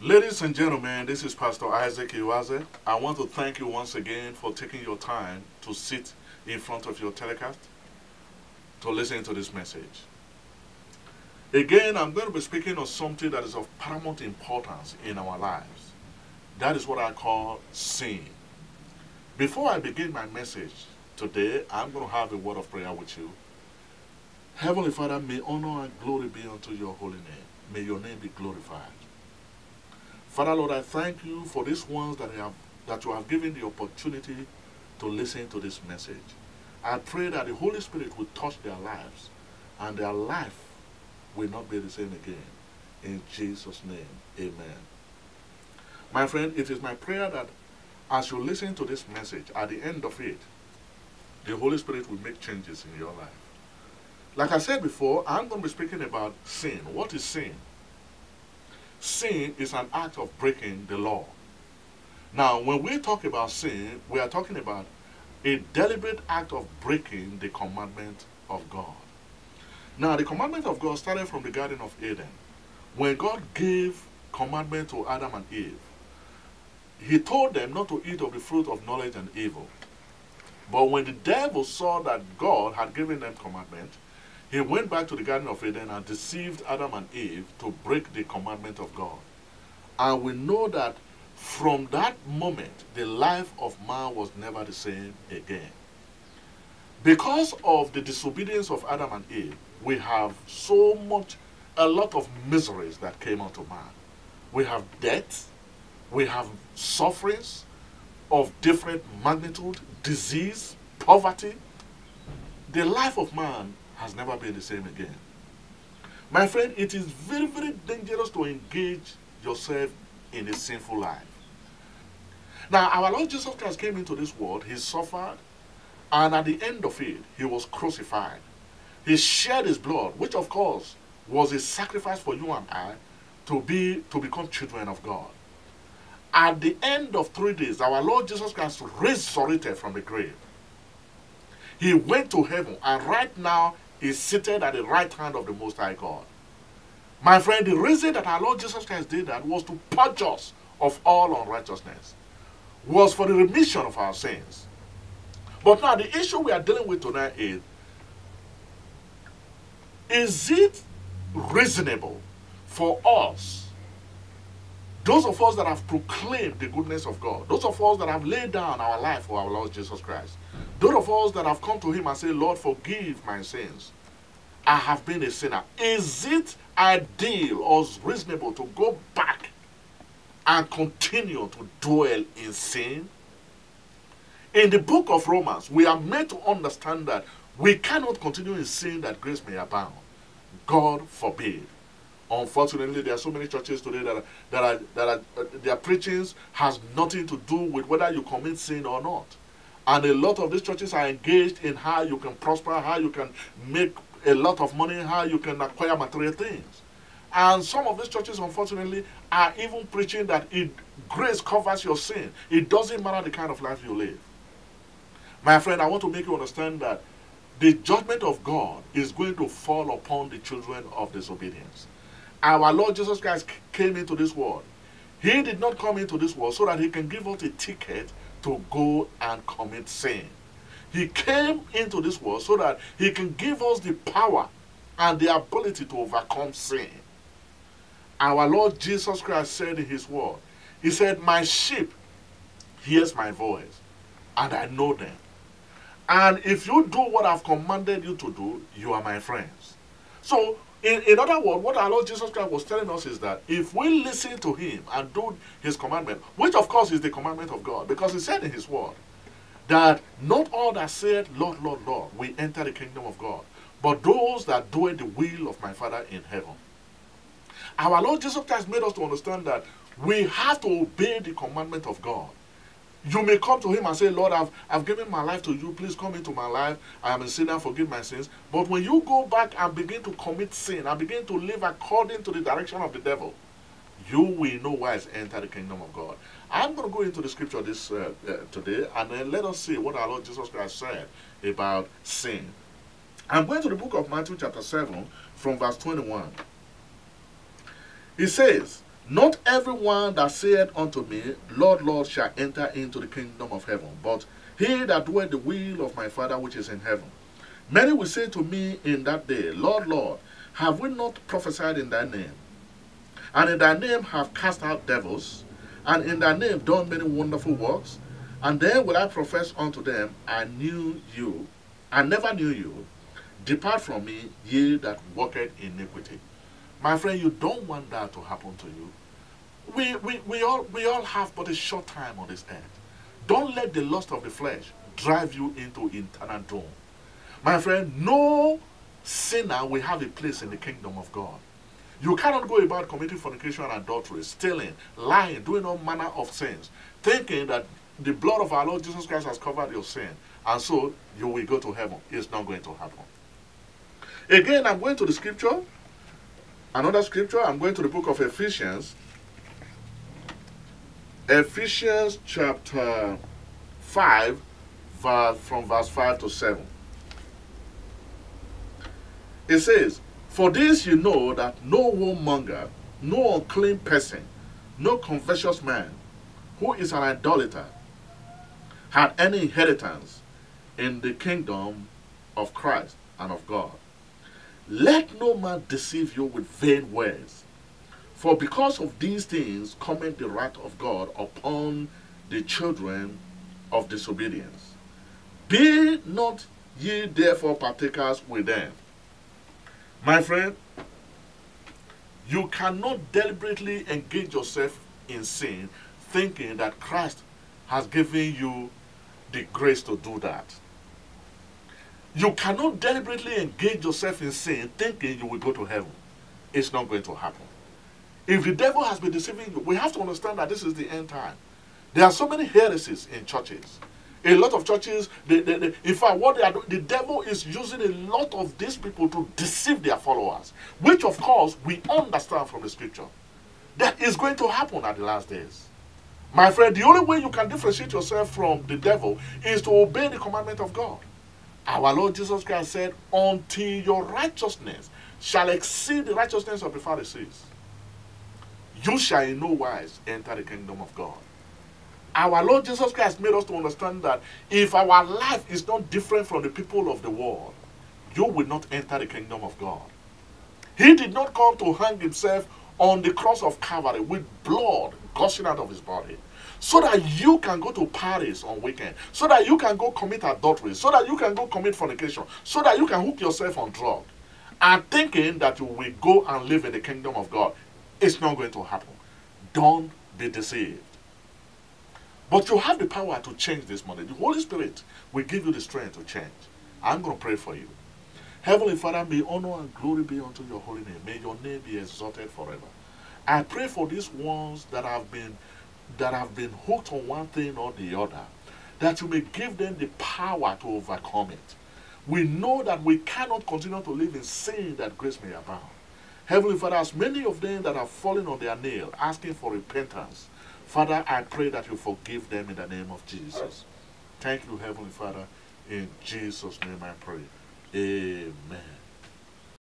Ladies and gentlemen, this is Pastor Isaac Iwaze. I want to thank you once again for taking your time to sit in front of your telecast to listen to this message. Again, I'm going to be speaking on something that is of paramount importance in our lives. That is what I call sin. Before I begin my message today, I'm going to have a word of prayer with you. Heavenly Father, may honor and glory be unto your holy name. May your name be glorified. Father Lord, I thank you for these ones that, have, that you have given the opportunity to listen to this message. I pray that the Holy Spirit will touch their lives and their life will not be the same again. In Jesus' name, amen. My friend, it is my prayer that as you listen to this message, at the end of it, the Holy Spirit will make changes in your life. Like I said before, I'm going to be speaking about sin. What is sin? Sin is an act of breaking the law. Now, when we talk about sin, we are talking about a deliberate act of breaking the commandment of God. Now, the commandment of God started from the Garden of Eden. When God gave commandment to Adam and Eve, he told them not to eat of the fruit of knowledge and evil. But when the devil saw that God had given them commandment, he went back to the Garden of Eden and deceived Adam and Eve to break the commandment of God. And we know that from that moment, the life of man was never the same again. Because of the disobedience of Adam and Eve, we have so much, a lot of miseries that came unto man. We have death, we have sufferings of different magnitude, disease, poverty. The life of man has never been the same again. My friend, it is very, very dangerous to engage yourself in a sinful life. Now, our Lord Jesus Christ came into this world, he suffered, and at the end of it, he was crucified. He shed his blood, which of course was a sacrifice for you and I to be to become children of God. At the end of three days, our Lord Jesus Christ resurrected from the grave. He went to heaven, and right now is seated at the right hand of the Most High God. My friend, the reason that our Lord Jesus Christ did that was to purge us of all unrighteousness, was for the remission of our sins. But now the issue we are dealing with tonight is, is it reasonable for us, those of us that have proclaimed the goodness of God, those of us that have laid down our life for our Lord Jesus Christ, those of us that have come to him and say, Lord, forgive my sins. I have been a sinner. Is it ideal or reasonable to go back and continue to dwell in sin? In the book of Romans, we are made to understand that we cannot continue in sin that grace may abound. God forbid. Unfortunately, there are so many churches today that are, that are, that are, uh, their preachings has nothing to do with whether you commit sin or not. And a lot of these churches are engaged in how you can prosper, how you can make a lot of money, how you can acquire material things. And some of these churches, unfortunately, are even preaching that it, grace covers your sin. It doesn't matter the kind of life you live. My friend, I want to make you understand that the judgment of God is going to fall upon the children of disobedience. Our Lord Jesus Christ came into this world. He did not come into this world so that he can give us a ticket to go and commit sin. He came into this world so that he can give us the power and the ability to overcome sin. Our Lord Jesus Christ said in his word, he said, my sheep hears my voice and I know them. And if you do what I've commanded you to do, you are my friends. So in, in other words, what our Lord Jesus Christ was telling us is that if we listen to him and do his commandment, which of course is the commandment of God, because he said in his word that not all that said, Lord, Lord, Lord, will enter the kingdom of God, but those that do the will of my Father in heaven. Our Lord Jesus Christ made us to understand that we have to obey the commandment of God. You may come to him and say, Lord, I've, I've given my life to you. Please come into my life. I am a sinner. Forgive my sins. But when you go back and begin to commit sin and begin to live according to the direction of the devil, you will no wise enter the kingdom of God. I'm going to go into the scripture this uh, uh, today and then let us see what our Lord Jesus Christ said about sin. I'm going to the book of Matthew chapter 7 from verse 21. He says, Not everyone that saith unto me, Lord, Lord, shall enter into the kingdom of heaven, but he that doeth the will of my Father which is in heaven. Many will say to me in that day, Lord, Lord, have we not prophesied in thy name? And in thy name have cast out devils, and in thy name done many wonderful works? And then will I profess unto them, I knew you, I never knew you. Depart from me, ye that worketh iniquity. My friend, you don't want that to happen to you. We, we, we, all, we all have but a short time on this earth. Don't let the lust of the flesh drive you into eternal doom. My friend, no sinner will have a place in the kingdom of God. You cannot go about committing fornication and adultery, stealing, lying, doing all manner of sins, thinking that the blood of our Lord Jesus Christ has covered your sin, and so you will go to heaven. It's not going to happen. Again, I'm going to the scripture. Another scripture, I'm going to the book of Ephesians. Ephesians chapter 5, verse, from verse 5 to 7. It says, For this you know that no whoremonger, no unclean person, no covetous man, who is an idolater, had any inheritance in the kingdom of Christ and of God. Let no man deceive you with vain words. For because of these things cometh the wrath of God upon the children of disobedience. Be not ye therefore partakers with them. My friend, you cannot deliberately engage yourself in sin thinking that Christ has given you the grace to do that. You cannot deliberately engage yourself in sin thinking you will go to heaven. It's not going to happen. If the devil has been deceiving you, we have to understand that this is the end time. There are so many heresies in churches. A lot of churches, they, they, they, in fact, what they are doing, the devil is using a lot of these people to deceive their followers, which of course we understand from the scripture. That is going to happen at the last days. My friend, the only way you can differentiate yourself from the devil is to obey the commandment of God. Our Lord Jesus Christ said, Until your righteousness shall exceed the righteousness of the Pharisees, you shall in no wise enter the kingdom of God. Our Lord Jesus Christ made us to understand that if our life is not different from the people of the world, you will not enter the kingdom of God. He did not come to hang himself on the cross of Calvary with blood gushing out of his body so that you can go to Paris on weekend, so that you can go commit adultery, so that you can go commit fornication, so that you can hook yourself on drug, and thinking that you will go and live in the kingdom of God. It's not going to happen. Don't be deceived. But you have the power to change this morning. The Holy Spirit will give you the strength to change. I'm going to pray for you. Heavenly Father, may honor and glory be unto your holy name. May your name be exalted forever. I pray for these ones that have been that have been hooked on one thing or the other, that you may give them the power to overcome it. We know that we cannot continue to live in sin that grace may abound. Heavenly Father, as many of them that have fallen on their nail, asking for repentance, Father, I pray that you forgive them in the name of Jesus. Thank you, Heavenly Father. In Jesus' name I pray. Amen.